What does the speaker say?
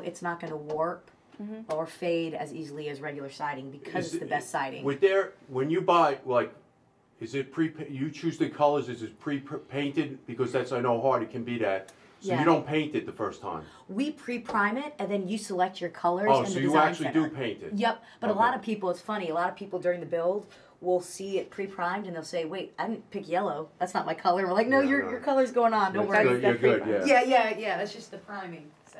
it's not going to warp mm-hmm. or fade as easily as regular siding because Is it's the it- best siding. With there, when you buy, like, is it pre, you choose the colors, is it pre-painted? Because that's, I know hard, it can be that. So Yeah. you don't paint it the first time? we pre-prime it and then you select your colors Oh, and so the you design actually center. do paint it? Yep, but a lot of people, it's funny, a lot of people during the build will see it pre-primed and they'll say, wait, I didn't pick yellow. That's not my color. We're like, no, Yeah, your, no. your color's going on. Don't That's worry. good, You're good, yeah. Yeah, yeah, yeah. That's just the priming. So.